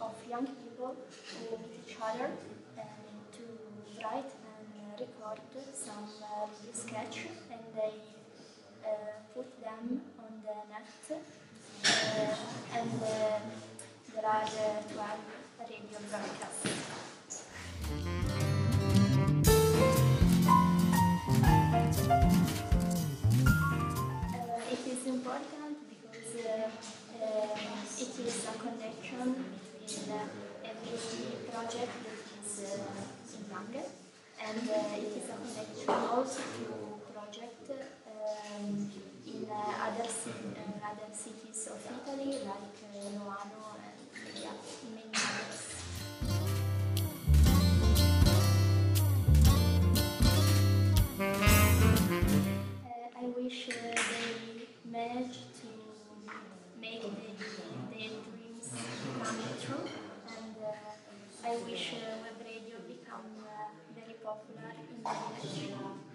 meet each other and to write and record some uh, sketch and they uh, put them on the net uh, and uh, there are uh, 12 radio broadcasts. Uh, it is important because uh, it is a connection project uh, in and uh, it is a also to project um, in uh, other, cities of Italy like and I wish uh, they managed to make the, come true, and uh, I wish uh, web radio become uh, very popular in the village.